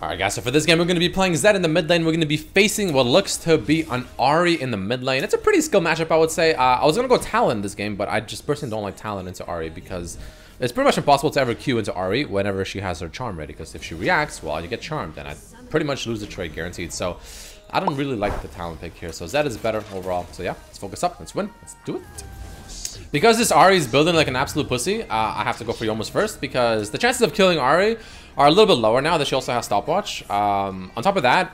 Alright guys, so for this game we're going to be playing Zed in the mid lane. We're going to be facing what looks to be an Ahri in the mid lane. It's a pretty skill matchup I would say. Uh, I was going to go Talon this game, but I just personally don't like Talon into Ahri because it's pretty much impossible to ever Q into Ahri whenever she has her charm ready. Because if she reacts, well, you get charmed, and I pretty much lose the trade guaranteed. So I don't really like the Talon pick here. So Zed is better overall. So yeah, let's focus up. Let's win. Let's do it. Because this Ahri is building like an absolute pussy, uh, I have to go for Youmuu's first because the chances of killing Ahri are a little bit lower now that she also has stopwatch. Um, on top of that,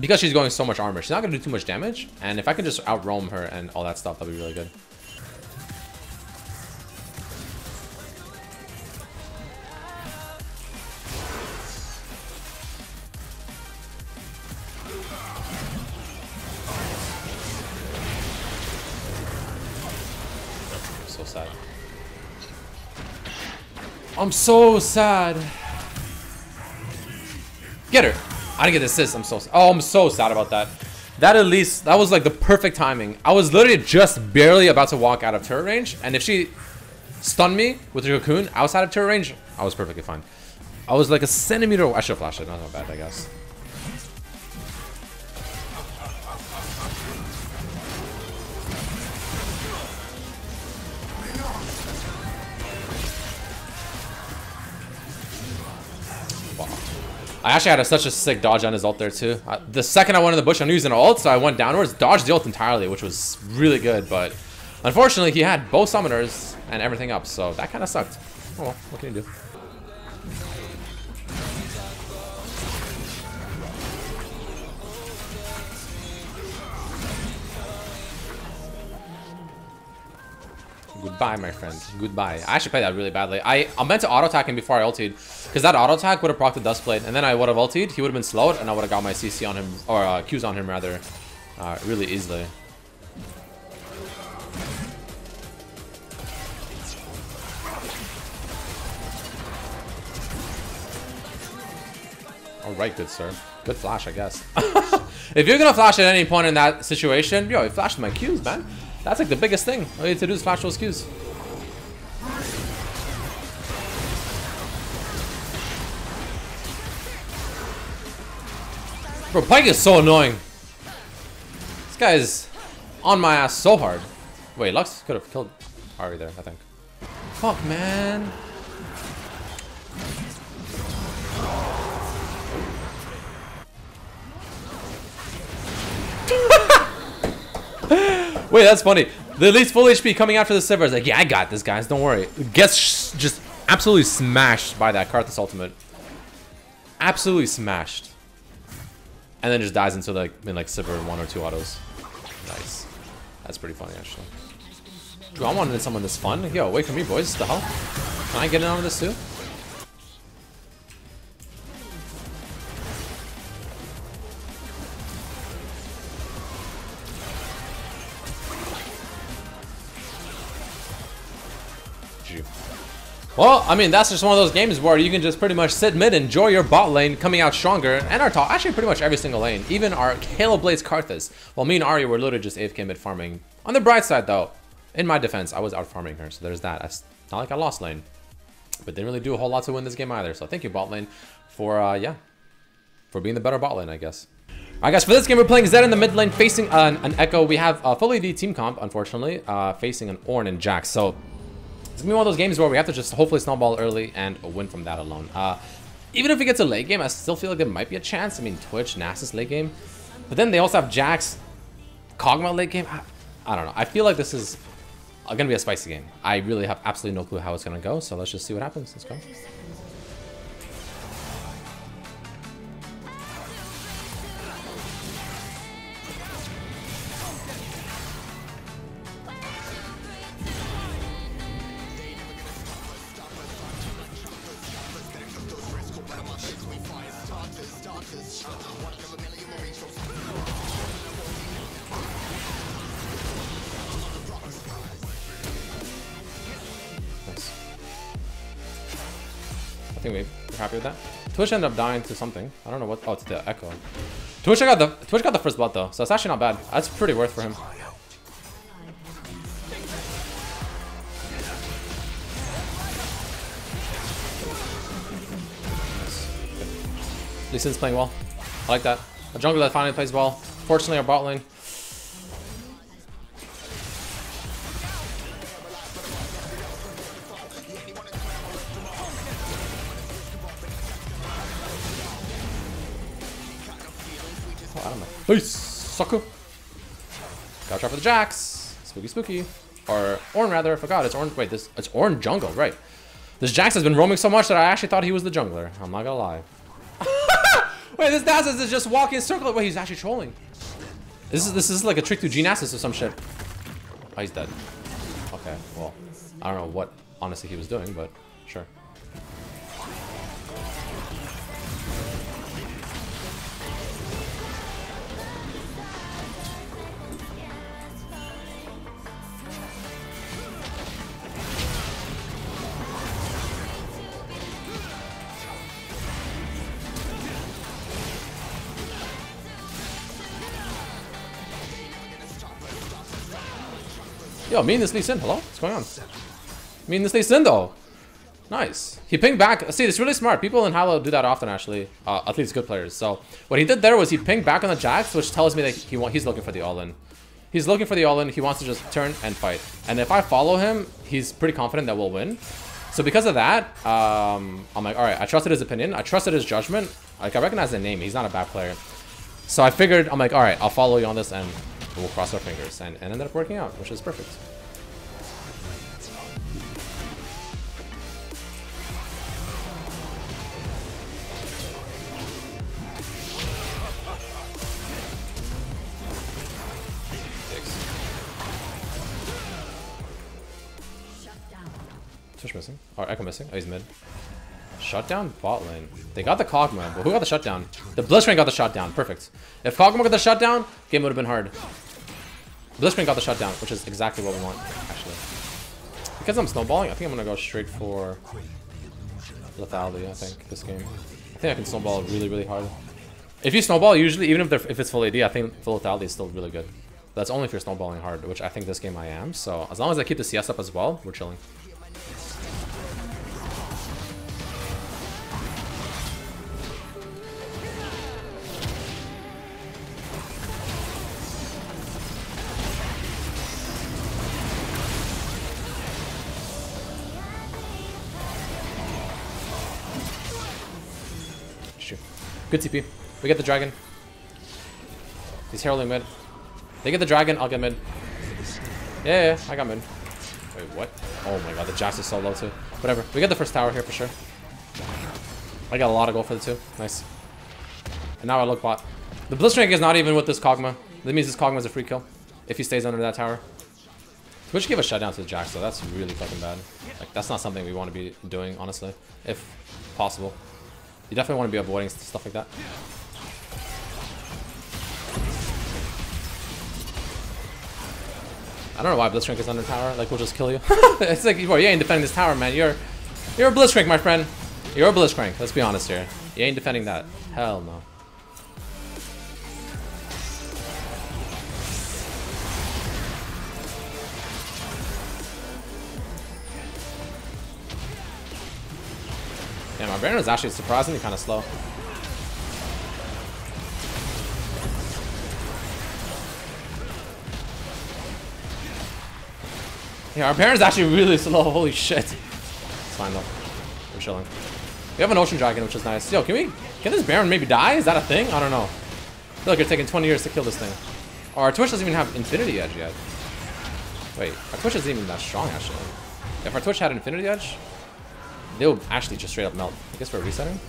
because she's going so much armor, she's not going to do too much damage. And if I can just out roam her and all that stuff, that'd be really good. so sad. I'm so sad. Get her. I didn't get the assist. I'm so Oh, I'm so sad about that. That at least, that was like the perfect timing. I was literally just barely about to walk out of turret range. And if she stunned me with her cocoon outside of turret range, I was perfectly fine. I was like a centimeter. I should have flashed it. Not that bad, I guess. I actually had a, such a sick dodge on his ult there too. Uh, the second I went in the bush, I knew was an ult, so I went downwards, dodged the ult entirely, which was really good, but unfortunately he had both summoners and everything up, so that kind of sucked. Oh well, what can you do? Goodbye, my friend. Goodbye. I actually played that really badly. I, I meant to auto-attack him before I ulted. Because that auto-attack would have procced the Duskblade. And then I would have ulted. He would have been slowed. And I would have got my CC on him. Or uh, Qs on him, rather. Uh, really easily. Alright, good sir. Good flash, I guess. if you're gonna flash at any point in that situation, yo, you flashed my Qs, man. That's like the biggest thing. All you need to do is flash those Qs. Bro, Pyke is so annoying. This guy is on my ass so hard. Wait, Lux could have killed Ahri there, I think. Fuck, man. Wait, that's funny. The least full HP coming after the Sivir is like, yeah, I got this, guys. Don't worry. Gets just absolutely smashed by that Karthus ultimate. Absolutely smashed. And then just dies into like in like Sivir one or two autos. Nice. That's pretty funny actually. Dude, I wanted someone this fun. Yo, wait for me, boys. The hell? Can I get in on this too? Well, I mean, that's just one of those games where you can just pretty much sit mid, and enjoy your bot lane coming out stronger, and our top, actually pretty much every single lane, even our Halo Blaze Karthus. While me and Ahri were literally just AFK mid farming. On the bright side though, in my defense, I was out farming her, so there's that. It's not like I lost lane, but didn't really do a whole lot to win this game either. So thank you bot lane for, uh, yeah, for being the better bot lane, I guess. Alright guys, for this game we're playing Zed in the mid lane facing an, an Ekko. We have a fully D team comp, unfortunately, uh, facing an Ornn and Jax. So it's gonna be one of those games where we have to just hopefully snowball early and win from that alone. Uh, even if it gets a late game, I still feel like there might be a chance. I mean, Twitch, Nasus late game. But then they also have Jax, Kog'Maw late game. I, I don't know. I feel like this is gonna be a spicy game. I really have absolutely no clue how it's gonna go. So let's just see what happens. Let's go. I think we're happy with that. Twitch ended up dying to something. I don't know what. Oh, it's the Ekko. Twitch got the Twitch got the first blood though, so it's actually not bad. That's pretty worth for him. Sin's playing well. I like that. A jungler that finally plays well. Fortunately, our bot lane. Oh, I don't know. Peace, sucker. Gotta try for the Jax. Spooky, spooky. Or Ornn, rather. I forgot. It's Ornn. Wait, this it's Ornn jungle, right? This Jax has been roaming so much that I actually thought he was the jungler. I'm not gonna lie. Wait, this Nasus is just walking in circle. Wait, he's actually trolling. This is this is like a trick to Gnasis or some shit. Oh, he's dead. Okay, well, I don't know what honestly he was doing, but sure. Yo, me and this Lee Sin. Hello? What's going on? Me and this Lee Sin, though. Nice. He pinged back. See, it's really smart. People in Halo do that often, actually. Uh, at least good players. So, what he did there was he pinged back on the Jax, which tells me that he he's looking for the all-in. He's looking for the all-in. He wants to just turn and fight. And if I follow him, he's pretty confident that we'll win. So because of that, um, I'm like, all right, I trusted his opinion. I trusted his judgment. Like, I recognize the name. He's not a bad player. So I figured, I'm like, all right, I'll follow you on this, and we'll cross our fingers. And, and ended up working out, which is perfect. Twitch missing. Or Ekko missing. Oh, he's mid. Shutdown bot lane. They got the Kog'Maw, but who got the shutdown? The Blitzcrank got the shutdown. Perfect. If Kog'Maw got the shutdown, game would have been hard. Blitzcrank got the shutdown, which is exactly what we want, actually. Because I'm snowballing, I think I'm gonna go straight for lethality, I think, this game. I think I can snowball really, really hard. If you snowball, usually, even if, if it's full AD, I think full lethality is still really good. That's only if you're snowballing hard, which I think this game I am. So as long as I keep the CS up as well, we're chilling. Good TP. We get the dragon. He's heralding mid. They get the dragon, I'll get mid. Yeah, yeah, I got mid. Wait, what? Oh my god, the Jax is so low too. Whatever. We get the first tower here for sure. I got a lot of gold for the two. Nice. And now I look bot. The Blitzcrank is not even with this Kog'Maw. That means this Kog'Maw is a free kill. If he stays under that tower. Twitch give a shutdown to the Jax though. That's really fucking bad. Like, that's not something we want to be doing, honestly. If possible. You definitely want to be avoiding stuff like that. I don't know why Blitzcrank is under tower. Like, we'll just kill you. it's like, you ain't defending this tower, man. You're, you're a Blitzcrank, my friend. You're a Blitzcrank. Let's be honest here. You ain't defending that. Hell no. Baron is actually surprisingly kind of slow. Yeah, our Baron's actually really slow. Holy shit. It's fine though. We're chilling. We have an Ocean Dragon, which is nice. Yo, can we... Can this Baron maybe die? Is that a thing? I don't know. I feel like it's taking 20 years to kill this thing. Our Twitch doesn't even have Infinity Edge yet. Wait, our Twitch isn't even that strong, actually. If our Twitch had Infinity Edge, they'll actually just straight up melt. I guess we're resetting.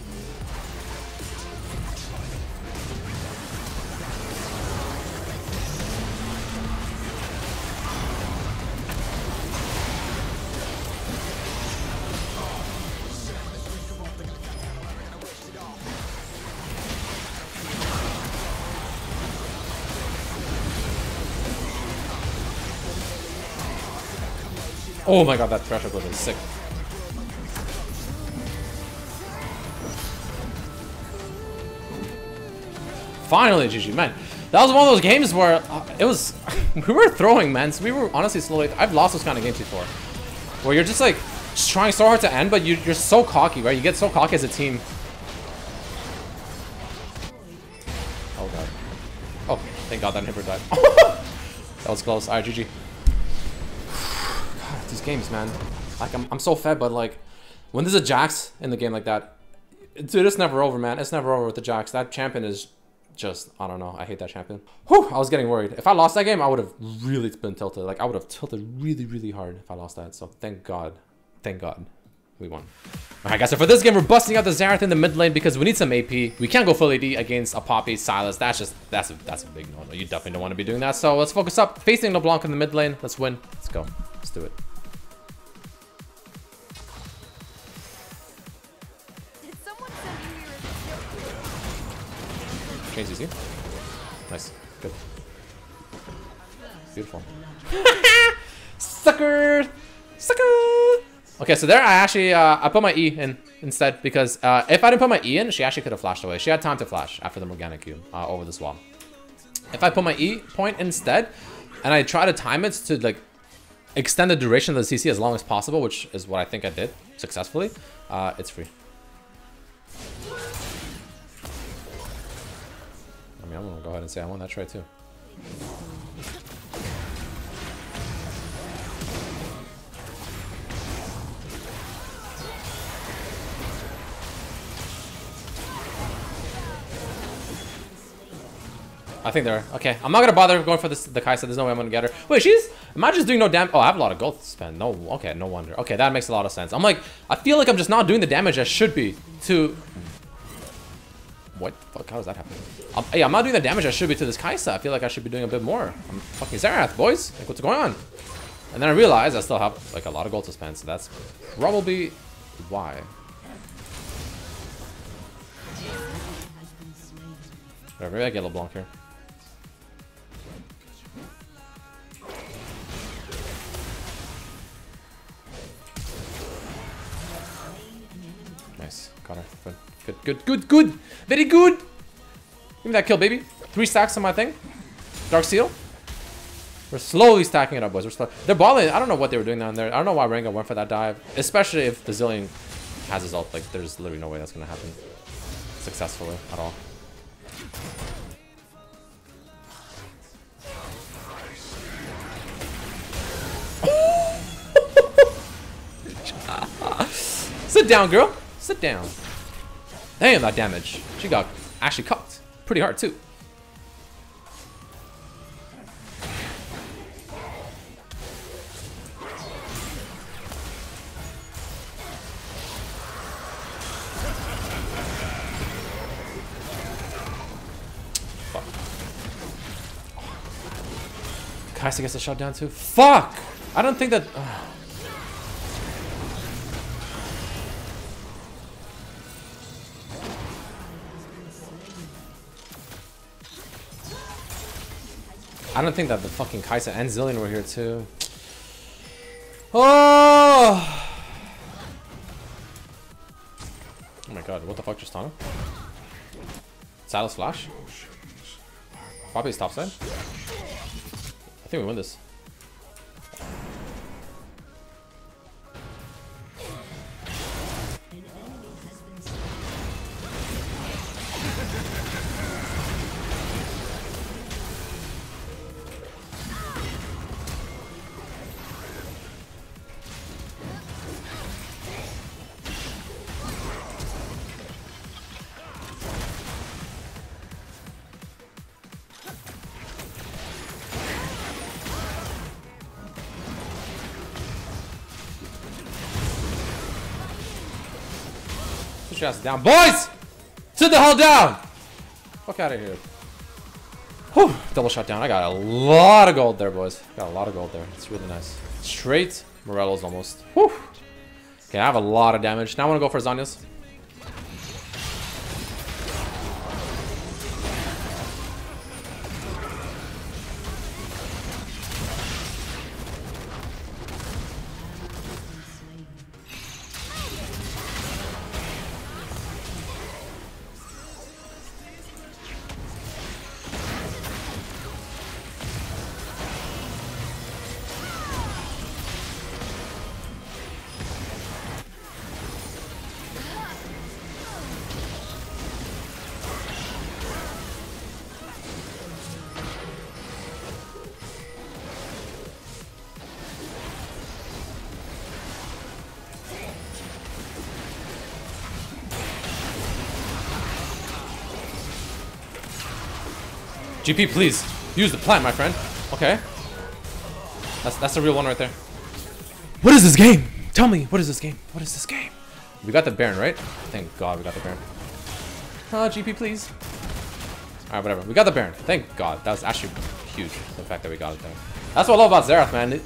Oh my god, that threshold was sick. finally, GG, man. That was one of those games where uh, it was, we were throwing, man. So we were honestly slowly, I've lost those kind of games before. Where you're just like, just trying so hard to end, but you, you're so cocky, right? You get so cocky as a team. Oh, God. Oh, thank God that never died. that was close. All right, GG. God, these games, man. Like, I'm, I'm so fed, but like, when there's a Jax in the game like that, dude, it's never over, man. It's never over with the Jax. That champion is just, I don't know. I hate that champion. Whew, I was getting worried. If I lost that game, I would have really been tilted. Like, I would have tilted really, really hard if I lost that. So, thank God. Thank God. We won. Alright guys, so for this game, we're busting out the Xerath in the mid lane because we need some AP. We can't go full AD against a Poppy, Sylas. That's just, that's a, that's a big no-no. You definitely don't want to be doing that. So let's focus up. Facing LeBlanc in the mid lane. Let's win. Let's go. Let's do it. Change easy. Nice. Good. Beautiful. Sucker! Sucker! Okay, so there I actually, uh, I put my E in instead because uh, if I didn't put my E in, she actually could have flashed away. She had time to flash after the Morgana Q uh, over this wall. If I put my E point instead, and I try to time it to like extend the duration of the CC as long as possible, which is what I think I did successfully, uh, it's free. Mean, I'm gonna go ahead and say I won that trade too. I think they're okay. I'm not gonna bother going for this. The Kai'Sa. There's no way I'm gonna get her. Wait, she's. Am I just doing no damage? Oh, I have a lot of gold to spend. No. Okay, no wonder. Okay, that makes a lot of sense. I'm like, I feel like I'm just not doing the damage I should be to. What the fuck? How does that happen? Um, hey, I'm not doing the damage I should be to this Kai'Sa. I feel like I should be doing a bit more. I'm fucking Xerath, boys. Like, what's going on? And then I realize I still have like a lot of gold to spend, so that's probably why. Maybe I get LeBlanc here. Good. Good, good, good. Very good. Give me that kill, baby. Three stacks on my thing. Dark Seal. We're slowly stacking it up, boys. We're slow. They're balling. I don't know what they were doing down there. I don't know why Rengar went for that dive. Especially if the Zilean has his ult. Like, there's literally no way that's going to happen successfully at all. Sit down, girl. Sit down. Damn, that damage. She got actually cocked. Pretty hard, too. Fuck. Kai'Sa gets a shot down too. Fuck! I don't think that. Uh, I don't think that the fucking Kai'Sa and Zilean were here too. Oh! Oh my god, what the fuck just on him? Flash? Probably stop sign. I think we win this. Ass down. Boys! Sit the hell down! Fuck out of here. Whew, double shot down. I got a lot of gold there, boys. Got a lot of gold there. It's really nice. Straight Morello's almost. Whew. Okay, I have a lot of damage. Now I want to go for Zhonya's. GP, please. Use the plant, my friend. Okay. That's that's a real one right there. What is this game? Tell me, what is this game? What is this game? We got the Baron, right? Thank God we got the Baron. Uh, GP, please. Alright, whatever. We got the Baron. Thank God. That was actually huge, the fact that we got it there. That's what I love about Xerath, man.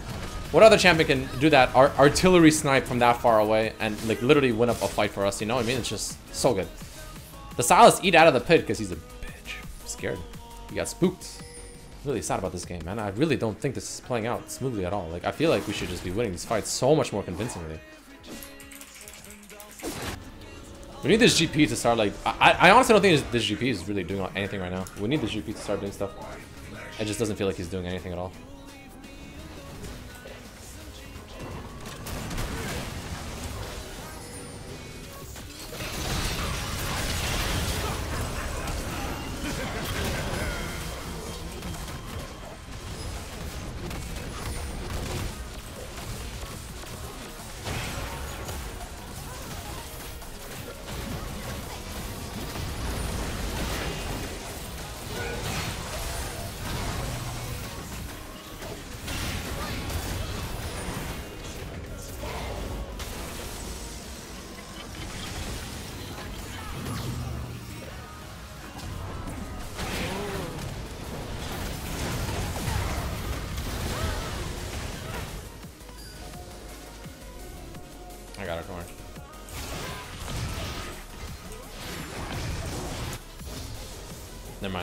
What other champion can do that Ar artillery snipe from that far away and like literally win up a fight for us, you know what I mean? It's just so good. The Sylas eat out of the pit because he's a bitch. I'm scared. He got spooked. Really sad about this game, man. I really don't think this is playing out smoothly at all. Like, I feel like we should just be winning these fights so much more convincingly. We need this GP to start, like... I, I honestly don't think this GP is really doing anything right now. We need this GP to start doing stuff. It just doesn't feel like he's doing anything at all.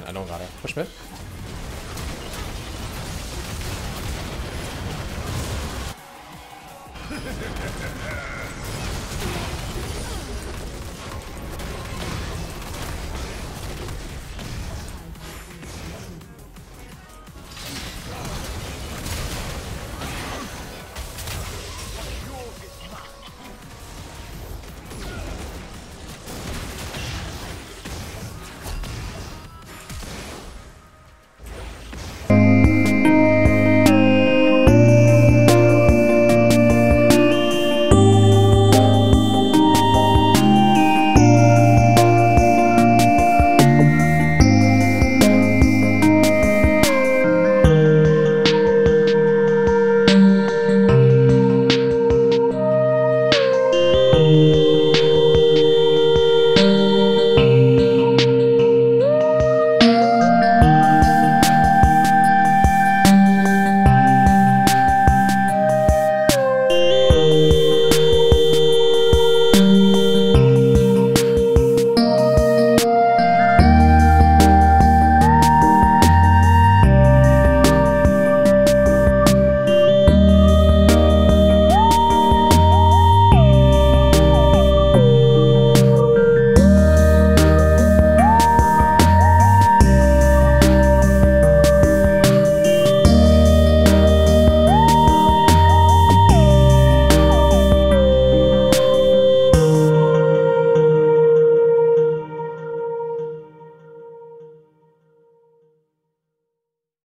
Mind, I don't got it. Push mid.